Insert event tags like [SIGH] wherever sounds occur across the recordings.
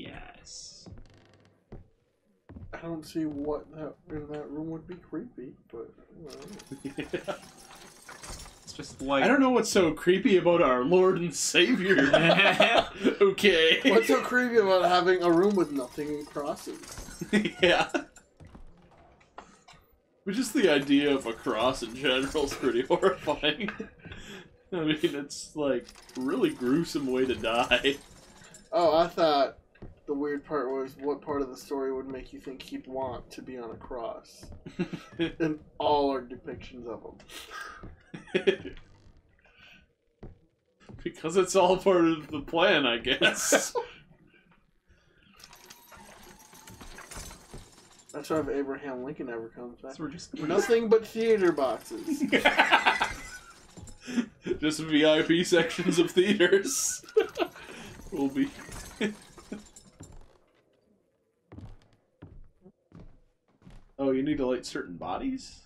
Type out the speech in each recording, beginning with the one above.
Yes. I don't see what that in that room would be creepy, but uh, [LAUGHS] It's just like I don't know what's so creepy about our Lord and Savior. [LAUGHS] okay. what's so creepy about having a room with nothing and crosses? [LAUGHS] yeah. But just the idea of a cross in general is pretty horrifying. I mean, it's like really gruesome way to die. Oh, I thought the weird part was what part of the story would make you think he'd want to be on a cross. [LAUGHS] And all our depictions of him. [LAUGHS] because it's all part of the plan, I guess. [LAUGHS] That's why if Abraham Lincoln ever comes back. so we're just Nothing but theater boxes. just VIP sections of theaters We'll be. Oh, you need to light certain bodies?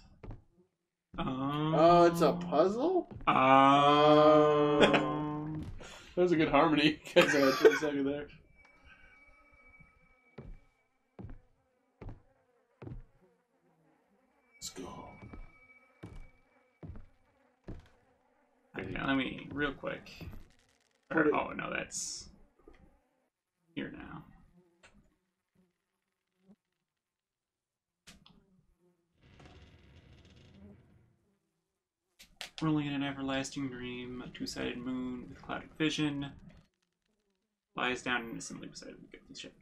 Oh, it's a puzzle? Um, [LAUGHS] That was a good harmony you [LAUGHS] guys had a second there. Let's go. okay, let me real quick. Or- oh no, that's here now. Rolling in an everlasting dream, a two-sided moon with clouded vision lies down innocently beside the good ship.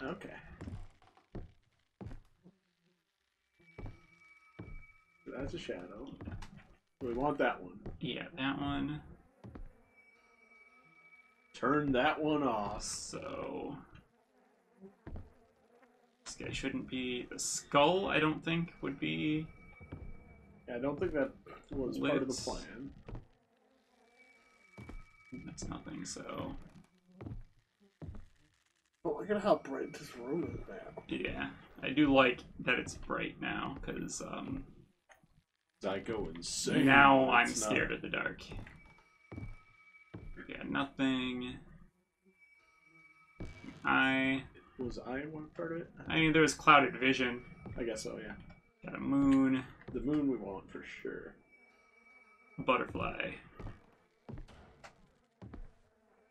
Okay. That's a shadow. We want that one. Yeah, that one. Turn that one off. So this guy shouldn't be the skull. I don't think would be. Yeah, I don't think that was part of the plan. That's nothing. So But look at how bright this room is now. yeah, I do like that it's bright now because um, I go insane. now I'm it's not. scared of the dark. Yeah, nothing. I Was I one part of it? I mean, there was clouded vision. I guess so, yeah. Got a moon, The moon we want for sure. butterfly,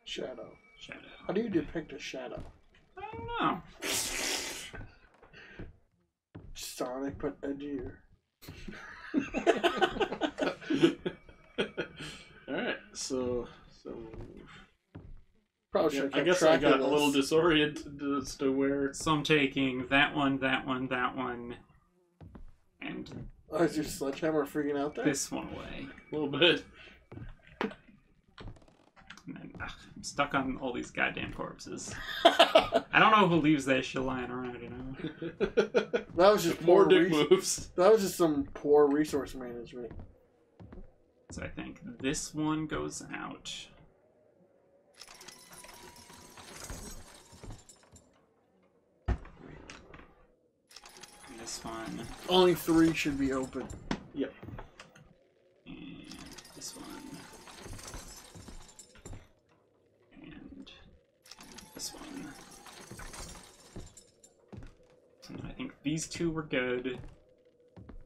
Shadow. shadow. How do you depict a shadow? I don't know. Sonic, but edgier. [LAUGHS] Alright, so so Probably yeah, should I guess I got a little disoriented as to where So I'm taking that one, that one, that one, and Oh, is your sledgehammer freaking out there? this one away. a little bit. And then ugh, I'm stuck on all these goddamn corpses. [LAUGHS] I don't know who leaves that shit lying around, you know. [LAUGHS] that was just More poor dick res- moves. That was just some poor resource management. So I think this one goes out. This one, Only three should be open. Yep. and this one, and this one. And I think these two were good.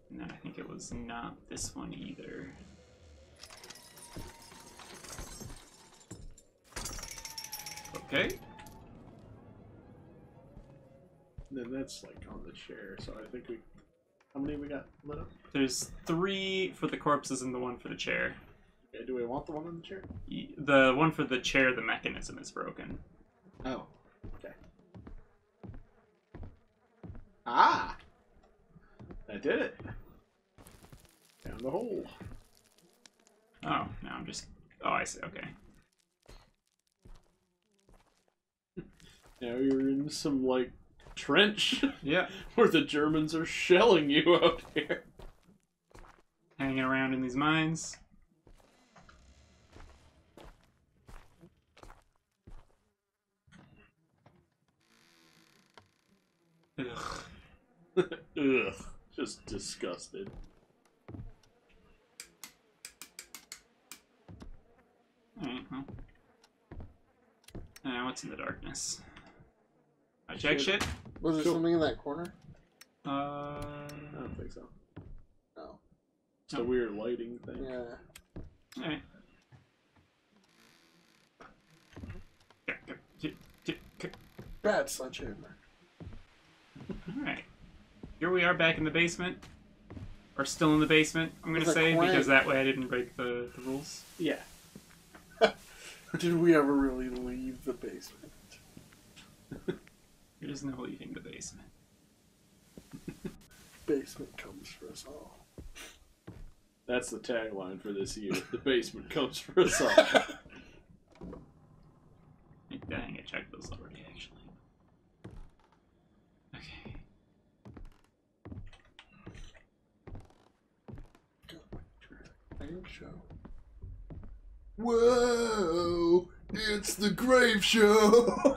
And then I think it was not this one either. Okay. Then that's like on the chair, so I think we how many we got lit up? There's three for the corpses and the one for the chair. Okay, do we want the one on the chair? The one for the chair, the mechanism is broken. Oh. Okay. Ah! I did it. Down the hole. Oh, now I'm just. Oh, I see. Okay. Now you're in some like trench. [LAUGHS] Yeah. [LAUGHS] where the Germans are shelling you out here. Hanging around in these mines. Ugh. [LAUGHS] Ugh. Just disgusted. Alright, well. Uh, what's in the darkness? I check Shit. shit. Was there Sure. something in that corner? Uh, I don't think so. No. It's a weird lighting thing. Yeah. alright. Bad sledgehammer. Alright. Here we are back in the basement. Or still in the basement, I'm gonna With a say, crank. because that way I didn't break the, the rules. Yeah. [LAUGHS] Did we ever really leave the basement? There's no leaving the basement. [LAUGHS] Basement comes for us all. That's the tagline for this year. The basement comes for us all. [LAUGHS] I think I checked those already, actually. Okay. I think so. Whoa! It's the grave show! [LAUGHS]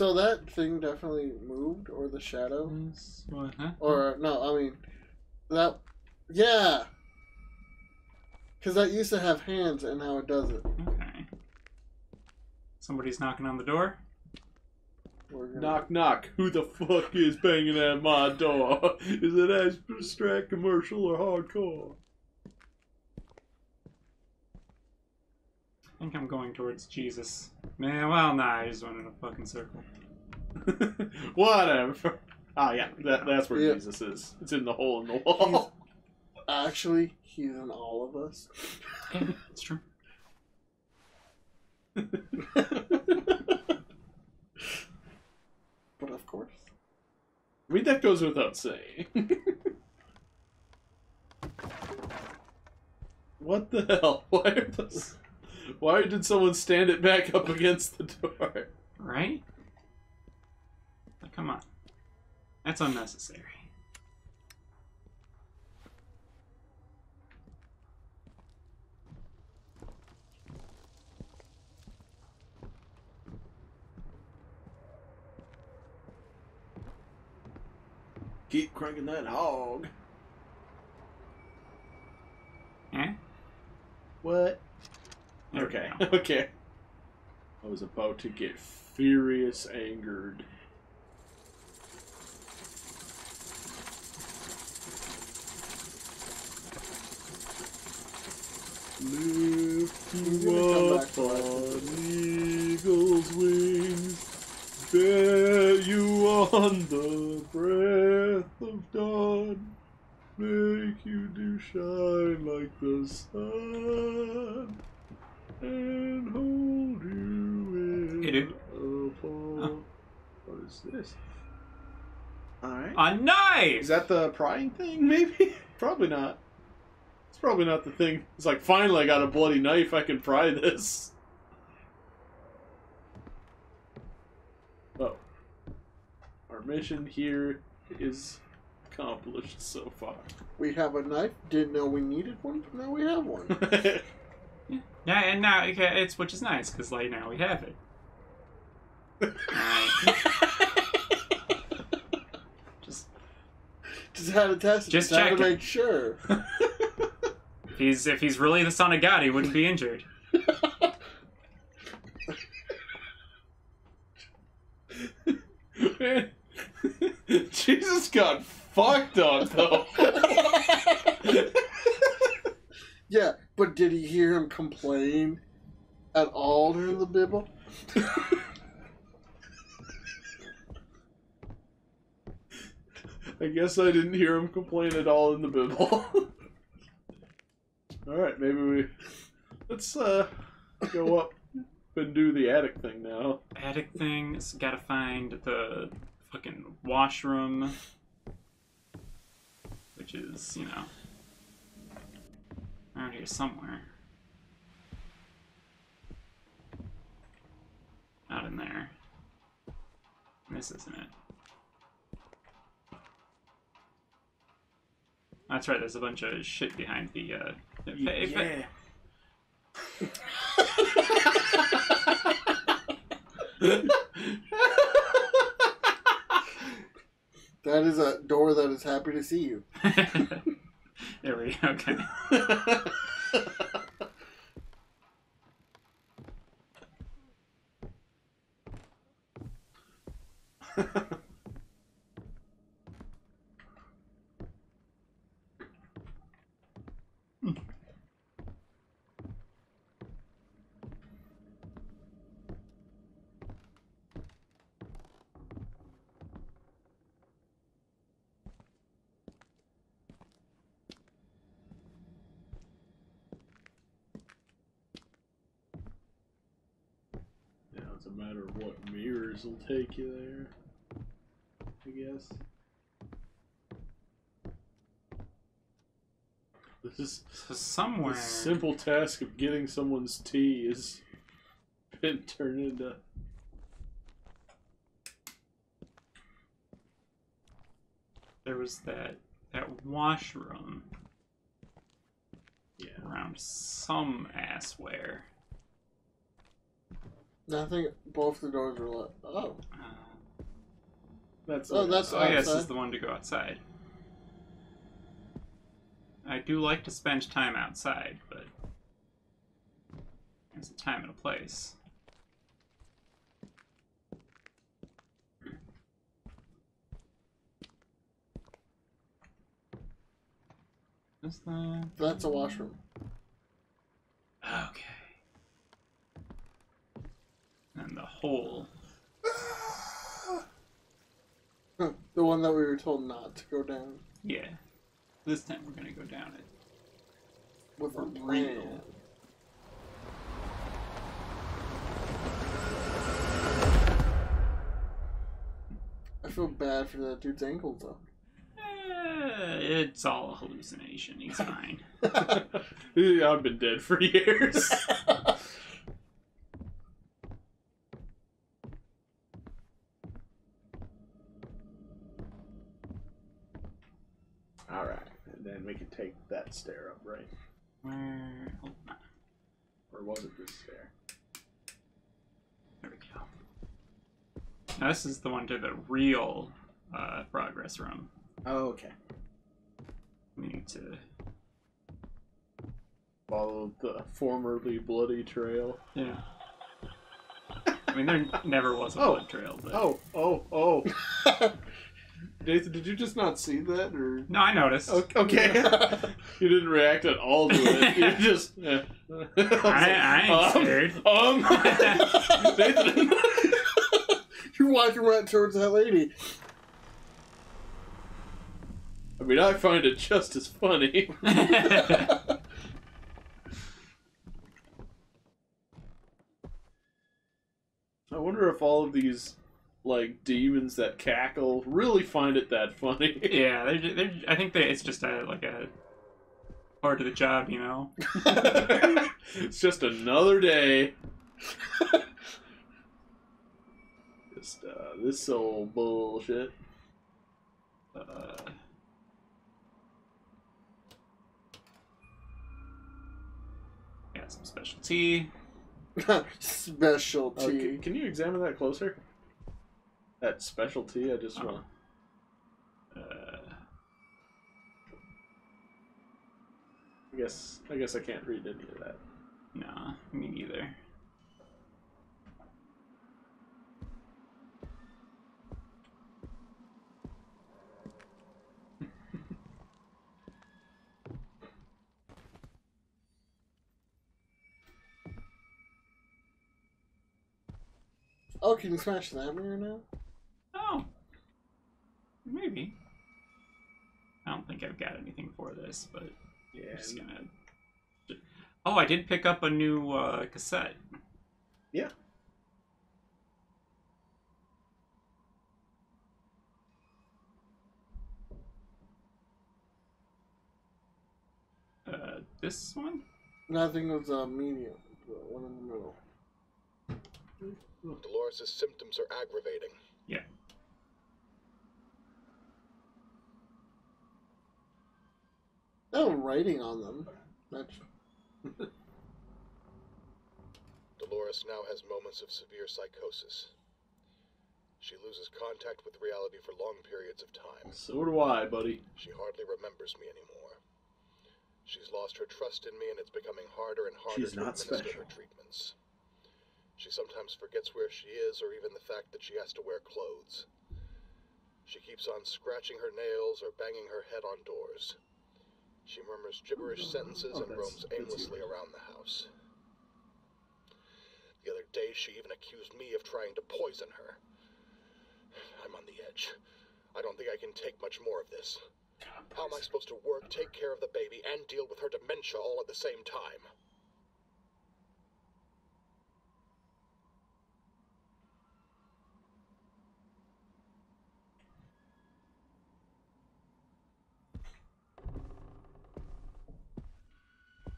so that thing definitely moved, or the shadow? This one, huh? Or, no, I mean, that. Yeah! Because that used to have hands, and now it doesn't. Okay. Somebody's knocking on the door. We're gonna- knock knock. Who the fuck is banging at my door? Is it abstract, commercial, or hardcore? I think I'm going towards Jesus. Man, well, nah, I just went in a fucking circle. [LAUGHS] Whatever. Ah, yeah, that, that's where Yeah. Jesus is. It's in the hole in the wall. [LAUGHS] Actually, he's in all of us. [LAUGHS] It's true. But of course. I mean, that goes without saying. what the hell? Why are those... Why did someone stand it back up against the door? Right? Like, come on. That's unnecessary. Keep cranking that hog. Eh? What? There we okay, go. [LAUGHS] okay. I was about to get furious angered. Lift you up back to life. on eagle's wings, bear you on the breath of dawn, make you do shine like the sun, and hold you in Hey, dude. a palm. What is this? Alright. A ah, knife! Is that the prying thing, maybe? [LAUGHS] Probably not. It's probably not the thing. It's like, finally, I got a bloody knife. I can pry this. Oh. Our mission here is accomplished so far. We have a knife. Didn't know we needed one, but now we have one. [LAUGHS] Yeah, and now okay, it's which is nice because like now we have it. [LAUGHS] Just Just had to test it. Just Just, had to make sure. if [LAUGHS] he's if he's really the son of God, he wouldn't be injured. Man, [LAUGHS] Jesus got fucked up, though. Yeah, but did he hear him complain at all during the Bible? [LAUGHS] I guess I didn't hear him complain at all in the Bible. [LAUGHS] Alright, maybe we. Let's, uh, go up and do the attic thing now. Attic things, gotta find the fucking washroom, which is you know around here somewhere. Not in there. This isn't it. That's right. There's a bunch of shit behind the. Uh, if- if- yeah. [LAUGHS] [LAUGHS] That is a door that is happy to see you. [LAUGHS] [LAUGHS] There we go. Okay. [LAUGHS] [LAUGHS] a matter of what mirrors will take you there. I guess. This is So somewhere. the simple task of getting someone's tea is [LAUGHS] been turned into there was that that washroom yeah. around some assware. I think both the doors were locked. Oh, Uh, That's Oh, that's- oh, yes, is the one to go outside. I do like to spend time outside, but there's a time and a place. Is that that's a washroom. okay? And the hole. [LAUGHS] the one that we were told not to go down Yeah. This time we're gonna go down it. with a For plan. real. I feel bad for that dude's ankle though. Eh, it's all a hallucination. He's [LAUGHS] fine. [LAUGHS] I've been dead for years. We can take that stair up, right? Where? Hold on. Or was it this stair? There we go. Now this is the one to the real uh, progress room. Oh, okay. We need to. Follow the formerly bloody trail. Yeah. I mean, there never was a Oh. blood trail, but Oh, oh, oh. [LAUGHS] Nathan, did you just not see that, or? no, I noticed. Okay. [LAUGHS] you didn't react at all to it. [LAUGHS] You just. Yeah. I, I ain't um, scared. Um. [LAUGHS] Nathan. You're walking right towards that lady. I mean, I find it just as funny. I wonder if all of these, like, demons that cackle really find it that funny. [LAUGHS] yeah, they're, they're, I think that it's just a like a part of the job, you know. [LAUGHS] [LAUGHS] it's just another day. just, uh, this old bullshit. Uh, got some special tea. Specialty. C- can you examine that closer? That specialty, I just want. Uh, I guess. I guess I can't read any of that. no, me neither. Oh, can you smash that mirror now? Maybe. I don't think I've got anything for this, but Yeah. I'm just gonna. Oh, I did pick up a new uh, cassette. Yeah. Uh, this one? Nothing was a medium. The one in the middle. Dolores' symptoms are aggravating. Yeah. Oh, writing on them. That's Dolores now has moments of severe psychosis. She loses contact with reality for long periods of time. So do I, buddy. She hardly remembers me anymore. She's lost her trust in me, and it's becoming harder and harder She's to not administer special. her treatments. She sometimes forgets where she is, or even the fact that she has to wear clothes. She keeps on scratching her nails or banging her head on doors. She murmurs gibberish sentences Oh, and roams aimlessly around the house. The other day, she even accused me of trying to poison her. I'm on the edge. I don't think I can take much more of this. How am I supposed to work, take care of the baby, and deal with her dementia all at the same time?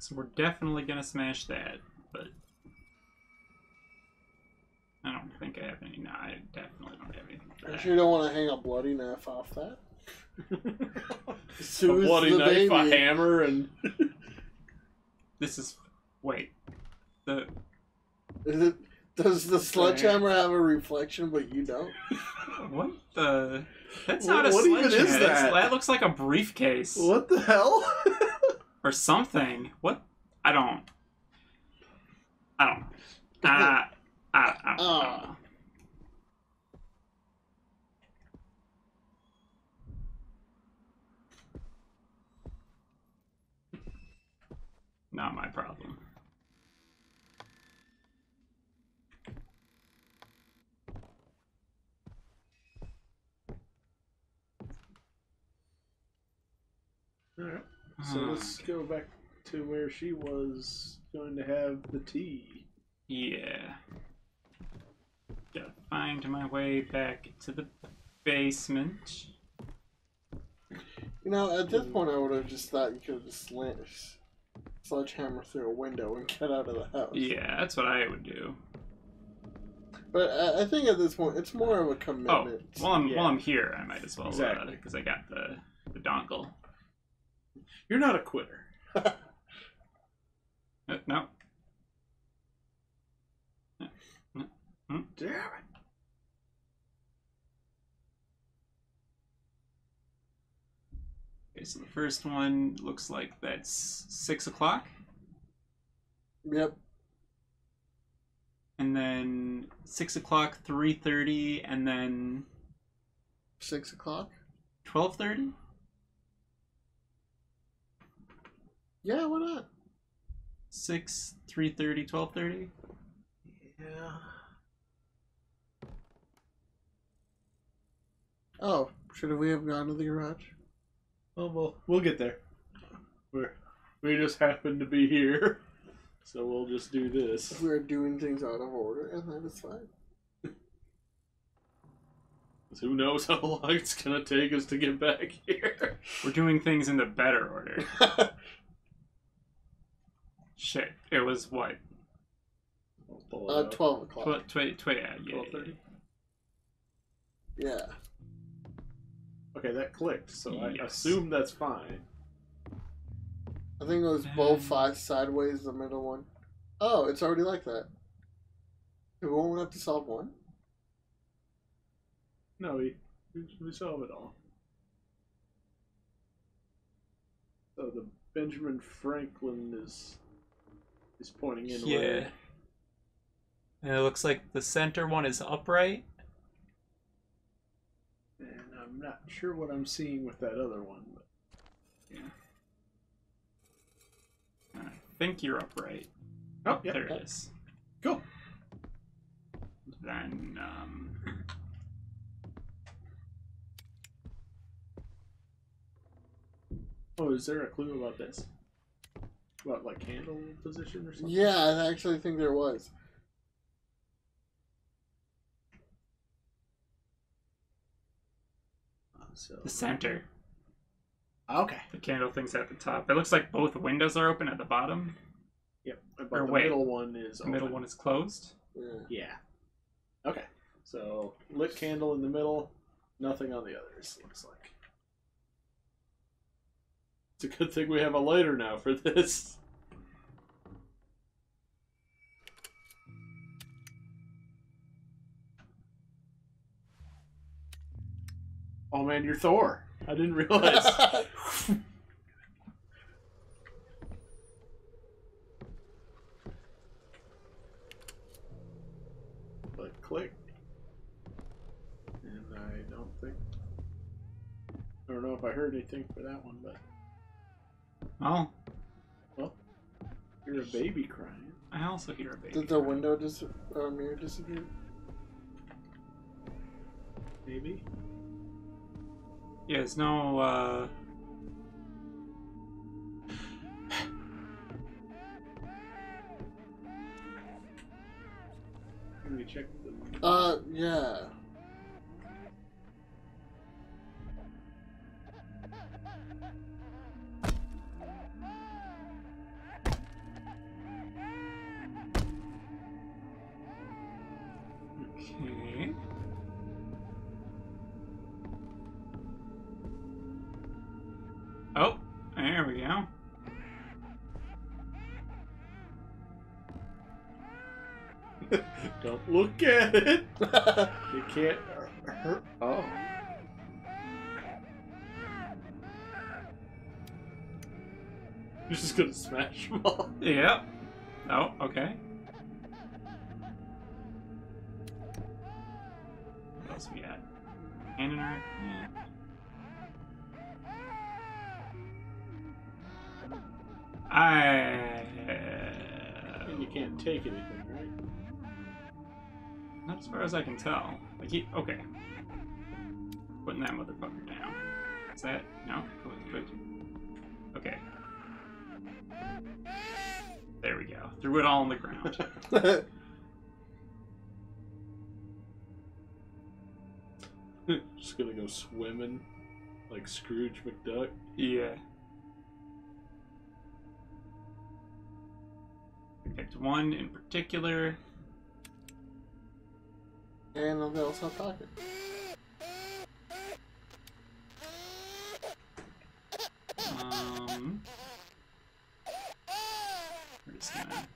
So we're definitely gonna smash that, but I don't think I have any. No, I definitely don't have anything for that. sure don't want to hang a bloody knife off that. [LAUGHS] a Soothes bloody the knife, a hammer, and [LAUGHS] This is wait. The Is it? Does the sledgehammer have a reflection, but you don't? [LAUGHS] what the? That's not a what even is sledgehammer. That's- that? That looks like a briefcase what the hell? Or something. What? I don't. I don't. [LAUGHS] Uh, I, I, don't, I don't know. Not my problem. Alright, so Hmm. let's go back to where she was going to have the tea. Yeah. Gotta find my way back to the basement. You know, at this point, I would have just thought you could have just slant sledgehammer through a window and [LAUGHS] get out of the house. Yeah, that's what I would do. But I, I think at this point, it's more of a commitment. Oh, while I'm Yeah. while I'm here, I might as well Exactly. because I got the the dongle. You're not a quitter. [LAUGHS] Uh, no, Damn it. okay. So the first one looks like that's six o'clock, Yep. and then six o'clock, three thirty, and then Six o'clock. twelve thirty. Yeah, why not? Six, three thirty, twelve thirty. Yeah. Oh, should we have gone to the garage? Oh well, we'll get there. We're we just happen to be here, [LAUGHS] so we'll just do this. We are doing things out of order, and that is fine. 'Cause [LAUGHS] Who knows how long it's gonna take us to get back here? We're doing things in the better order. [LAUGHS] Shit, it was what? I'll pull it uh, twelve o'clock. Tw- tw- tw- yeah, yeah, yeah. 12:30? Yeah. Okay, that clicked, so I assume that's fine. I think it was both five sideways, the middle one. Oh, it's already like that. We won't have to solve one. No, we we, we solve it all. So the Benjamin Franklin is is pointing in. Yeah. And it looks like the center one is upright. and I'm not sure what I'm seeing with that other one. But yeah. I think you're upright. oh, yeah, there it is. cool. Then, um, Oh, is there a clue about this? About like candle position or something? Yeah, I actually think there was. Uh, so the center. Okay. The candle thing's at the top. It looks like both windows are open at the bottom. Yep. But Or the wait. middle one is The middle one is closed. Yeah. Yeah. Okay. So lit candle in the middle, nothing on the others. Looks like. It's a good thing we have a lighter now for this. Oh man, you're Thor. I didn't realize. [LAUGHS] but click. And I don't think I don't know if I heard anything for that one, but Oh, you're a baby crying. I also hear a baby. Did the window dis- uh, mirror disappear? Maybe. Yeah, there's no. uh... Let me check the. Uh, yeah. Look at it. [LAUGHS] You can't hurt. Oh. You're just gonna smash them all. [LAUGHS] Yep. Oh, okay. What else we got? Hand in hand. I. Uh, and you can't take anything, as far as I can tell. Like he, okay. Putting that motherfucker down. Is that no? Good, good. Okay. There we go. Threw it all on the ground. [LAUGHS] [LAUGHS] just gonna go swimming like Scrooge McDuck. yeah. I picked one in particular. And they'll stop talking. Um. We're just gonna.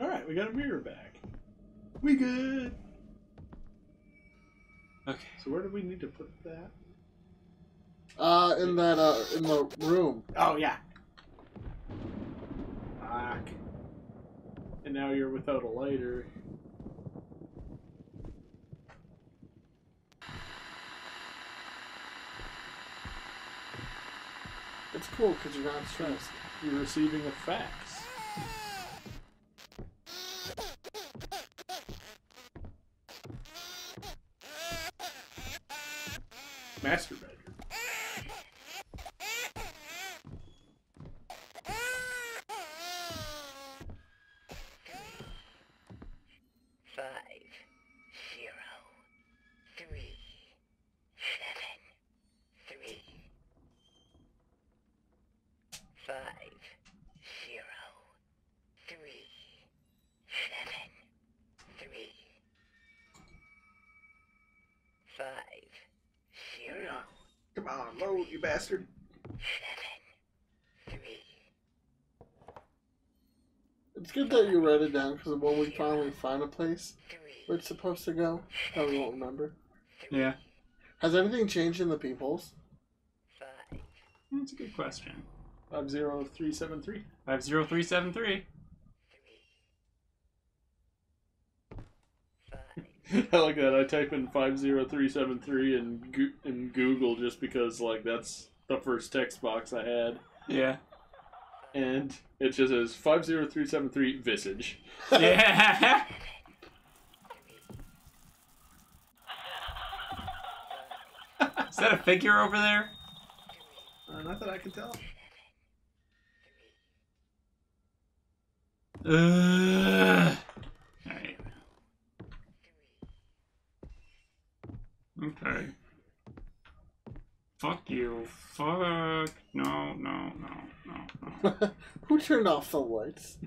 Alright, we got a mirror back. We good. Okay. So where do we need to put that? Uh, in that, uh, in the room. Oh yeah. Fuck. And now you're without a lighter. It's cool because you're not stressed. You're receiving a fax. Master bedroom. five, zero, three, seven, three, five, zero, three, seven, three, five, zero, Come on, load, you bastard. seven, three. It's good that you wrote it down because when we finally find a place Three, where it's supposed to go, that we won't remember. Yeah. Has anything changed in the peoples? That's a good question. Five zero three seven three. Five zero three seven three. five, I like that. I type in five zero three seven three in Goo- in Google just because like that's the first text box I had, Yeah. and it just says five zero three seven three Visage. Yeah. [LAUGHS] Is that a figure over there? Uh, not that I can tell. Ugh. Okay. Fuck you. Fuck. No, no, no, no, no. [LAUGHS] Who turned off the lights?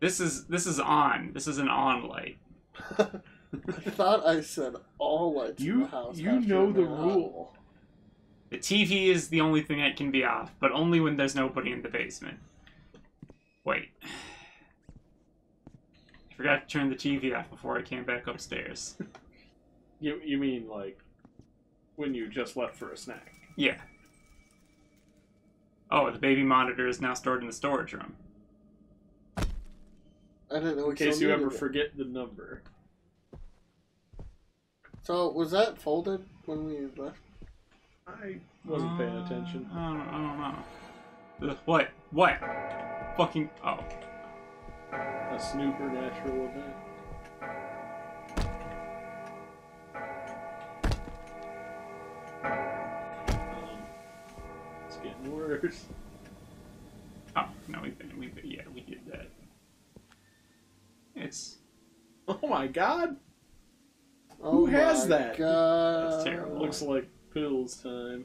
This is this is on. This is an on light. [LAUGHS] I thought I said all lights in You the house. you have to know the on. rule. The TV is the only thing that can be off, but only when there's nobody in the basement. Wait. I forgot to turn the TV off before I came back upstairs. [LAUGHS] You you mean like when you just left for a snack? Yeah. Oh, the baby monitor is now stored in the storage room. I didn't know we in case you ever it. forget the number. So was that folded when we left? I wasn't paying attention. Uh, I don't, I don't know. Ugh, what? What? Fucking. Oh. A supernatural event. Getting. Oh, no, we've been. We've been, yeah, we did that. It's. [LAUGHS] Oh my god! Oh Who has that? God. That's terrible. Looks like pills time.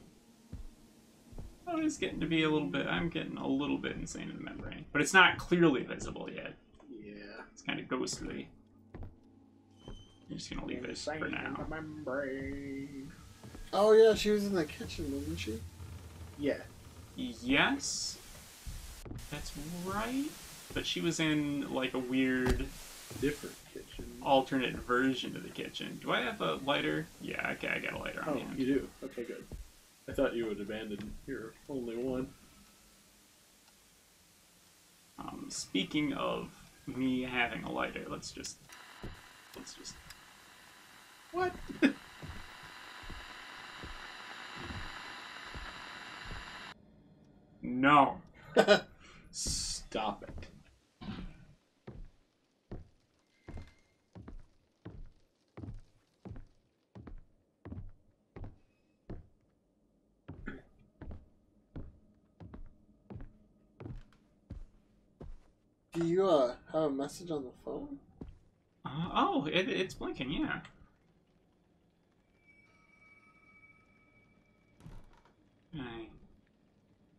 Oh, it's getting to be a little bit. I'm getting a little bit insane in the membrane. But it's not clearly visible yet. Yeah. It's kind of ghostly. I'm just gonna leave it for now. membrane. Oh yeah, she was in the kitchen, wasn't she? Yeah. Yes. That's right. But she was in, like, a weird Different kitchen. alternate version of the kitchen. Do I have a lighter? Yeah, okay, I got a lighter on Oh, hand. you do? Okay, good. I thought you would abandon your only one. Um, speaking of me having a lighter, let's just let's just What? [LAUGHS] no. Stop it. Do you uh have a message on the phone? Uh, oh, it, it's blinking. Yeah. I,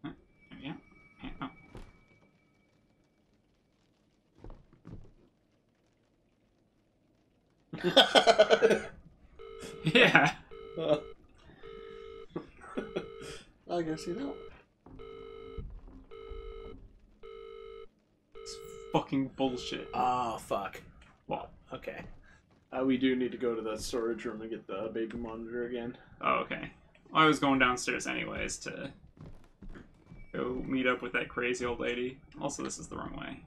uh, yeah. yeah, oh. Yeah. Uh, I guess you don't. It's fucking bullshit. oh, fuck. Well, Okay. Uh, we do need to go to the storage room and get the baby monitor again. oh, okay. I was going downstairs anyways to go meet up with that crazy old lady. Also, this is the wrong way.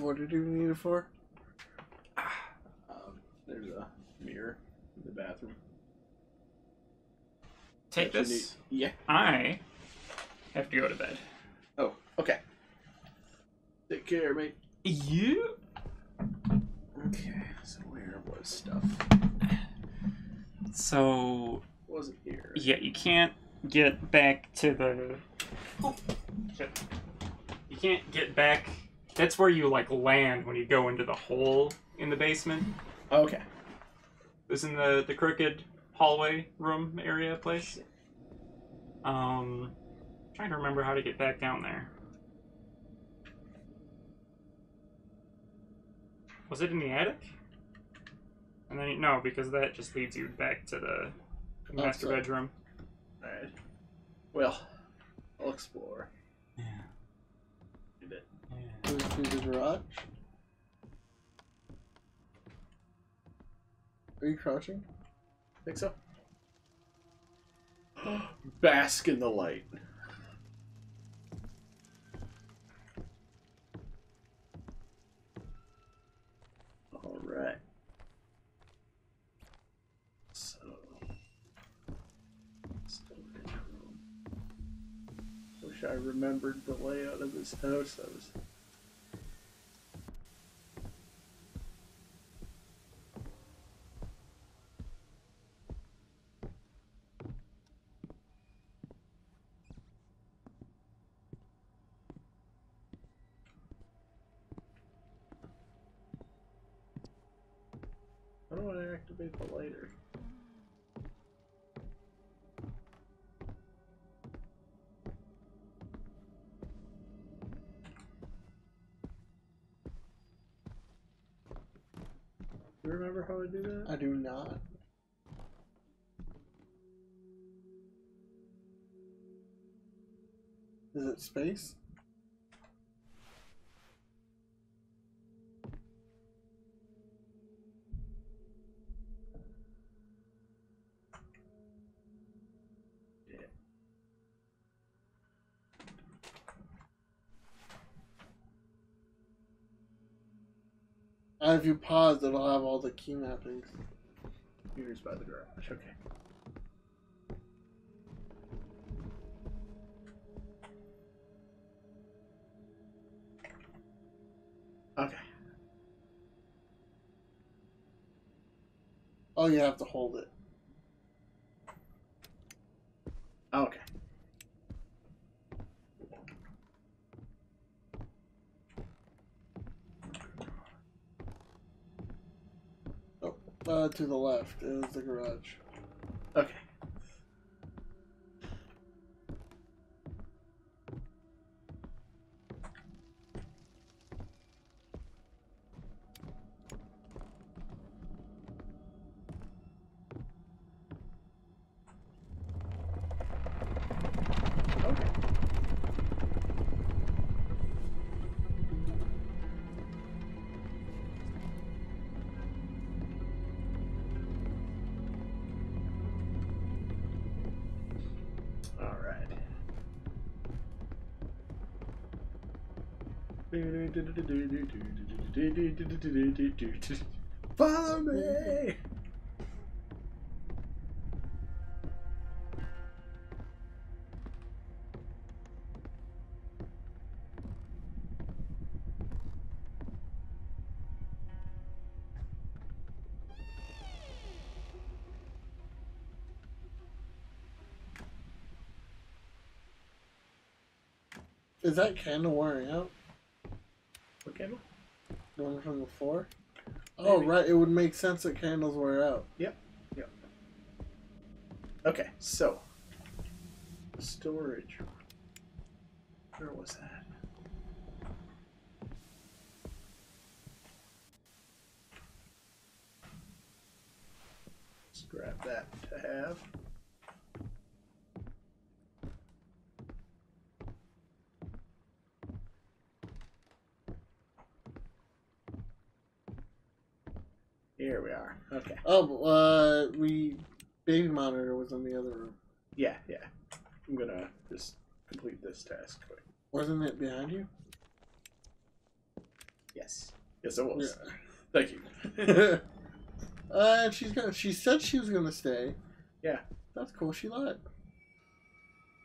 What did you need it for? Um, there's a mirror in the bathroom. Take this. need- Yeah. I have to go to bed. Oh, okay. Take care, mate. You? Okay, so where was stuff? So Wasn't here. yeah, you can't get back to the. Oh, shit. You can't get back. That's where you like land when you go into the hole in the basement. Okay. Is in the the crooked hallway room area place. Um, trying to remember how to get back down there. Was it in the attic? And then no, because that just leads you back to the master Outside. bedroom. Alright. Well, I'll explore. Yeah. a bit. Through through the garage? Are you crouching? I Think so? [GASPS] Bask in the light. Alright. So. Storage room. Wish I remembered the layout of his house. I was. How do I activate the lighter? Do do that? I do not. Is it space? Uh, if you pause, it'll have all the key mappings. Here's by the garage. Okay. Okay. Oh, you have to hold it. Okay. Uh, to the left is the garage. Okay. Follow me. Is that candle wearing out? What candle? The one from before? Oh, Maybe. right. It would make sense that candles wear out. Yep. Yep. Okay, so storage. Where was that? Let's grab that to have. Here we are. Okay. Oh, uh, we baby monitor was in the other room. Yeah, yeah. I'm gonna just complete this task quick. Wasn't it behind you? Yes. Yes, it was. Yeah. [LAUGHS] Thank you. [LAUGHS] uh, she's gonna. She said she was gonna stay. Yeah. That's cool. She lied.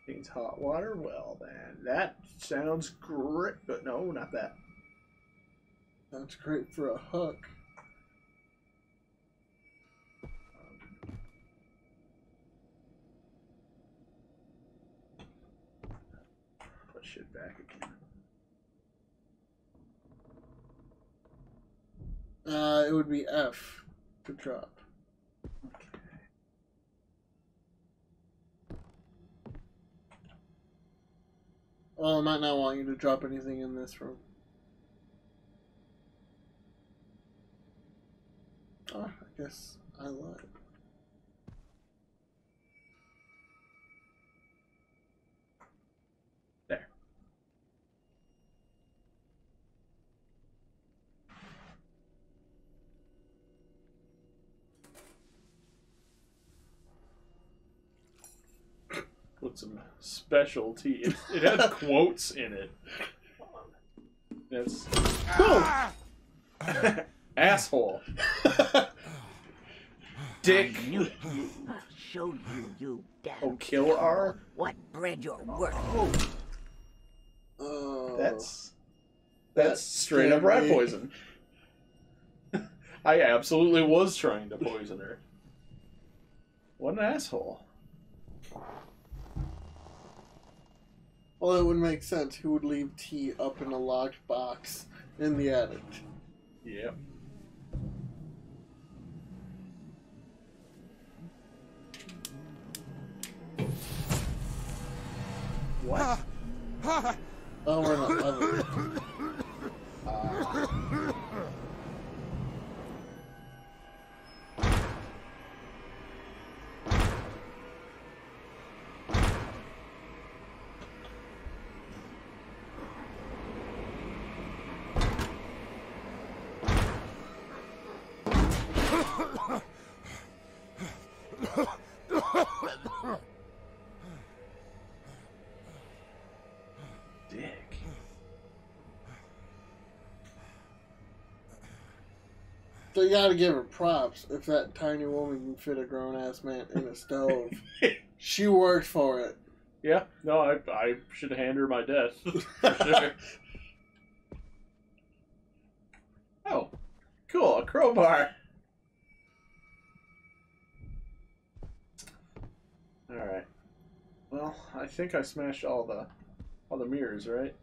Needs hot water. Well, then that sounds great. But no, not that. That's great for a hook. Uh, it would be F to drop. Okay. Well, I might not want you to drop anything in this room. Oh, I guess I lied. Put some specialty. It, it had [LAUGHS] quotes in it. That's [LAUGHS] asshole. [LAUGHS] Dick. I knew it. I'll show you, you damn Oh, kill R. what bread you're worth. Oh, That's that's straight up rat poison. I absolutely was trying to poison her. What an asshole. Well, it would make sense. Who would leave tea up in a locked box in the attic? Yep. What? Oh, we're not level. [LAUGHS] So you gotta give her props if that tiny woman can fit a grown ass man in a stove. [LAUGHS] she worked for it. Yeah, no, I, I should hand her my desk. Sure. [LAUGHS] oh, cool, a crowbar. All right. Well, I think I smashed all the all the mirrors, right?